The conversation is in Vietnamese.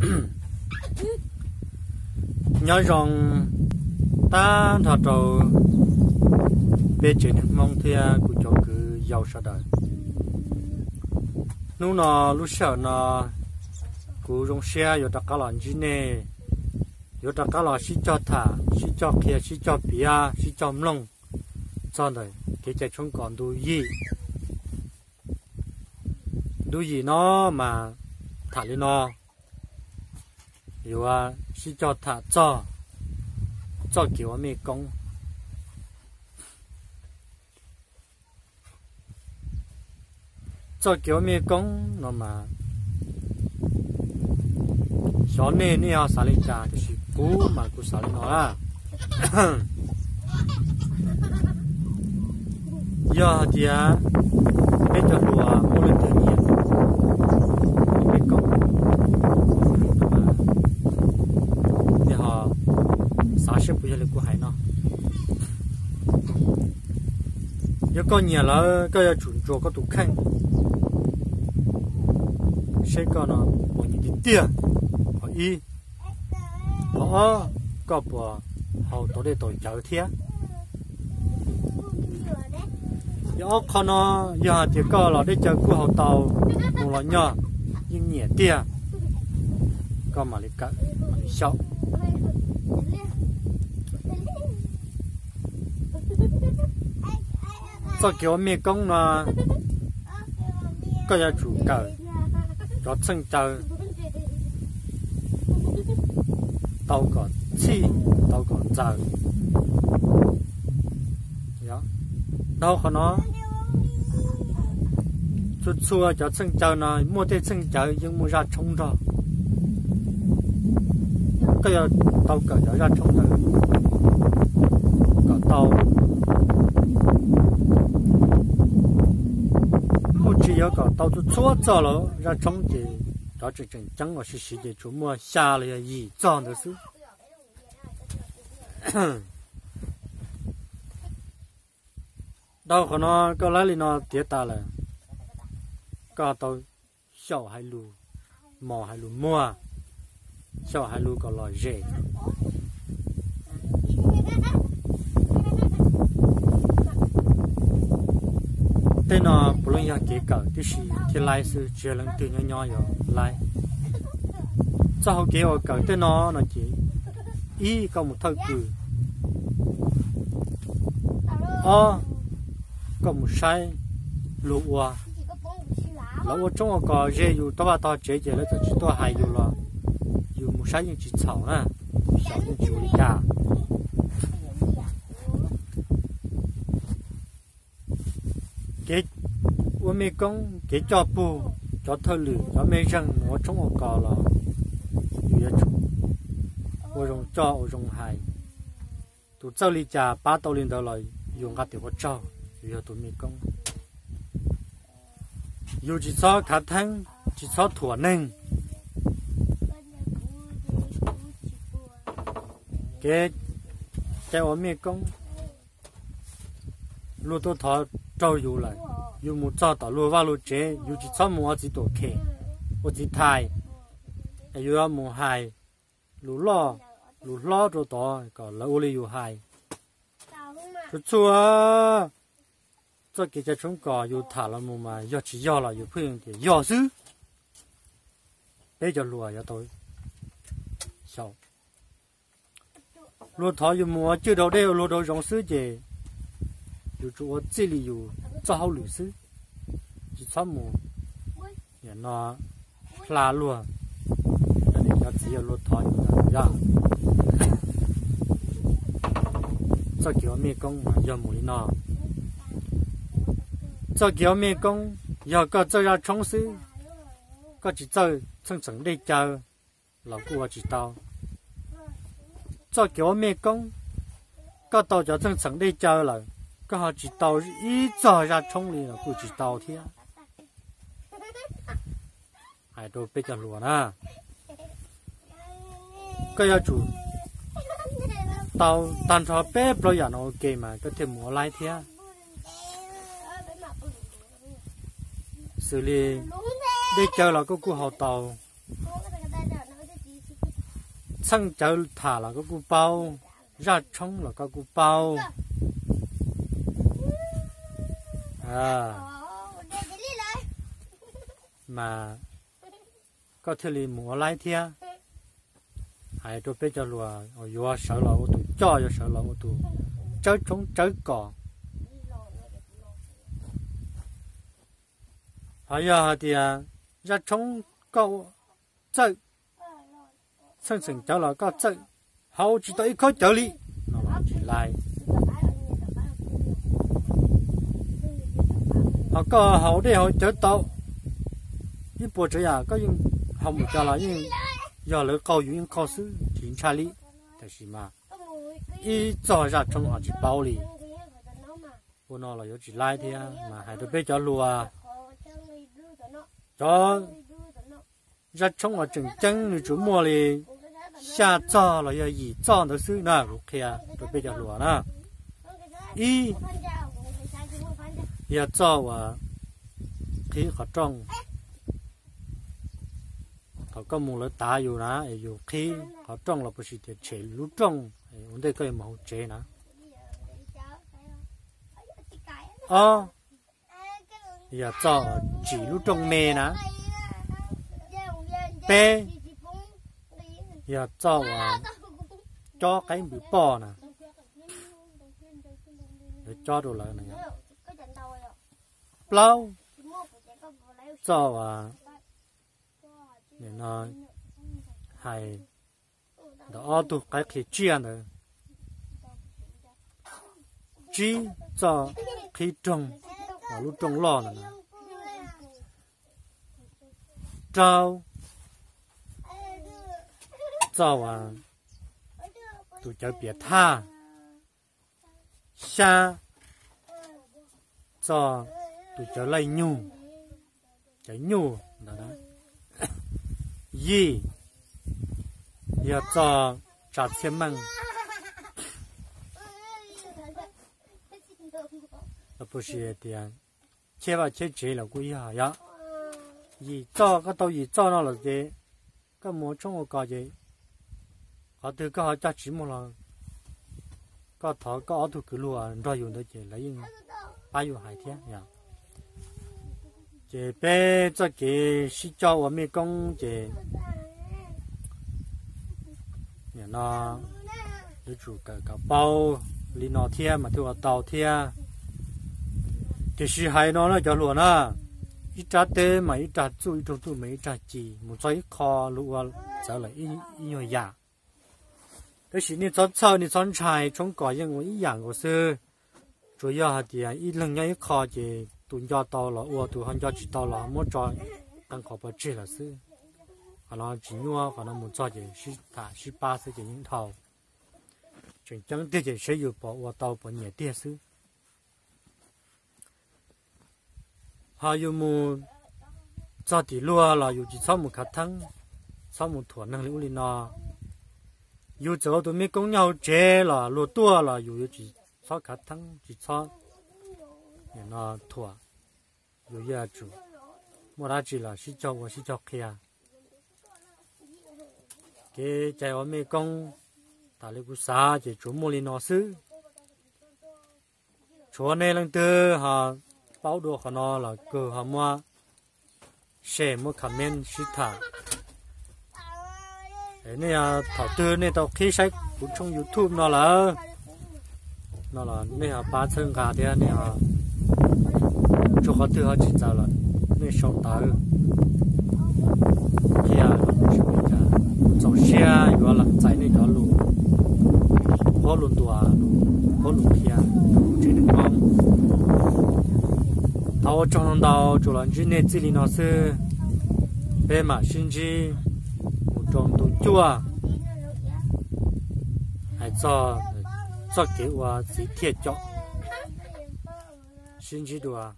nhớ rằng ta thọ trâu bê chuyện mong thia à, của chỗ cứ giàu sao đời. Nu nào lúc sợ nọ, cú rong xe yo ta cá lợn gì nè. Yo ta cá lợn xí cho thả, xí cho kia xí cho bia xí cho mông. Cho đời, cái chạy chúng còn đu gì? Đu gì nó mà thả lên nó? Yo à xí cho thả cho cho kiểu mẹ công cho kiểu mẹ công nó mà gió nè nè à xả lên trà thì cú mà cú xả lên nó à giờ thì à bây giờ lúa mua lên tự nhiên biết không thì họ xả sẽ bây giờ là của hải nó nếu con nhà là cái chủ cho có tủ khăn sẽ có nó một những tiền y họ có bỏ họ tổ để tổ chở thiệt giờ con nó, giờ thì có là để chờ của họ tàu, một là nhỏ, nhưng nhẹ tia. Có mà lấy cả mà lấy sâu cho kiểu mi công là có gia chủ cờ cho chân chờ tàu có chi? Tàu có giờ đó đâu có nó? Chút xua cho chân chờ nó mua tới chân chờ nhưng mua ra 冲 ra cái tàu có ra 冲 ra có tàu một chỉ có tàu chút xua cho nó ra 冲 thì đó chỉ chân chẳng là sự sự chủ mua xa là gì chọn được sự đâu có nó có lấy nó tiết ta là có tàu sầu hay lù mò hay lù mua sầu hay lù có lò rễ tên nó bù lưng ya kế cỡ tí xì thì lại sự chia lần từ nhỏ nhỏ rồi lại cho họ kế ở cỡ tên nó nó chỉ ý có một thơ cử ờ có một sai lụa lụa trong có dễ dù tao tao chế chế là chỉ tao hay dù là dù một sai những chỉ草啊小những处理呀 chế ua mê công chế cho bù cho thơ lử cho mê răng ngó trống ngó cò lò dùa chung ua rong cho ua rong hài tụ châu lì trà ba tàu liền đầu lại, dùng gạt tiểu cho dùa tụ mê công dù chỉ cho khả thăng chỉ cho thủa nâng cái cái ua mê công lúa tôi thọ trâu dù lại dù cho tao lúa vào lúa chế dù chỉ cho mua chỉ tổ kê ô chỉ thay dù là hai lúa lúa lo đó còn là ô li dù hai cái cho chúng cò dù thả mà giờ chỉ giờ là dù phương thì giờ chứ bây giờ lúa giờ tôi sau lúa thọ dù mua chưa đâu đeo lúa đâu giống sứ gì 有住我这里有。cho hậu lửa sư chỉ cho mù để nó la luôn để cho chỉ là lột thỏi ra cho kiểu mẹ công mà giờ mũi nó cho kiểu mẹ công giờ có cho ra trong sư có chỉ cho chân chân đi chờ là của chỉ tao cho kiểu mẹ công có tao cho chân chân đi chờ là Cái họ chỉ tàu ý giờ ra trong liền là cũng chỉ tàu thế hai đồ bây giờ luôn à cái nhà chủ tàu tan cho bé bây giờ nó ok mà có thể mua lại thế xử lý đi chơi là có cụ hậu tàu xăng thả là có cú bao ra trống là có cú bao à. Mà có thể là mua lại thia. Hay tôi bây giờ lùa ở vừa sợ là ô tô cho cho sợ là ô tô chở trống chở cỏ. Hay giờ thì à ra trống câu chơi sân sân cháu là có chơi hậu chỉ tới có chơi đi nó là lại 好个好滴好得到，一般这样，个用红木架啦，用要罗高原，用烤丝扦插哩，就是嘛。一早一下冲下去包哩，我拿了有几的啊，嘛还都比较热啊。好，一冲下种，等的做么哩？下早了要一早的书呐，唔可以啊，都比较热啊。一 giờ cho và khi họ trong họ có một lần taอยู่นะอยู่khi họ trong là bớt thì chế lúc trong vấn đề cái màu chế nè ờ giờ cho chỉ lúc trong mê nè bé giờ cho à, cho cái bị bò nè để cho đồ lại này lâu. Cho à? Để nó hay. Đó tu, cái khi chia à nữa chỉ cho khi trồng và lúc trồng lò nữa trâu cho à? Tụ cho biết tha. Xa cho tụi cháu lấy nhu. Cháu nhu, đó đó. Gì? Giờ cho trả tiền măng là bù xì tiền chế vào chế chế là quý hả? Ya gì cho, cái tàu gì cho nó là gì? Cái món trong hồ cá gì? Họ từ cái họ chắc chỉ một lần. Cái thọ có ở thuộc cái lúa rồi dùng tới chế lấy. Bao nhiêu hải thiên nhỉ dạ chị bé cho chị sĩ cho công chị nhà nó cái chủ cả cả bao, lý nó thiên mà thu tàu thiên thì sĩ hay nó là cho luôn á. Ít mà ít trả chú, ít chú mấy một số ít kho lúa trở lại ít ít nhiều dạng cái sĩ nên chọn sau nên chọn trái trong cỏ những cái dạng của sư. Chủ yếu là thì ít lần nhau 都要到了，我都很要知道了，莫做刚考不知了是，可能今年可能没做就十大十八岁就樱桃，真正的就是有把我到半年电视，还有么做地路了，有几草木卡汤，草木ถั่能里屋里呢。有这都没公鸟摘了，落多了，又有几草卡汤几草，也那土，有野猪，莫拉鸡了，是叫我是叫开啊。给在我们讲，打了个啥就做木里老师，说那人的哈，包多和那了个哈么，什么看面是他。này à thảo tư này tao khi sách cũng trong youtube nó là nó là này à ba chân gà thế này à chỗ họ tư họ chỉ giờ là này sầu tao kia chỉ bây giờ dầu xe vừa là chạy nên đó luôn có luôn tua có luôn kia chỉ được ngon tao trong đó chỗ là chỉ nên chỉ nó sư bé mà xin chi trồng tụ chua hay cho cho kế hoạch chỉ thiệt cho xin chỉ đùa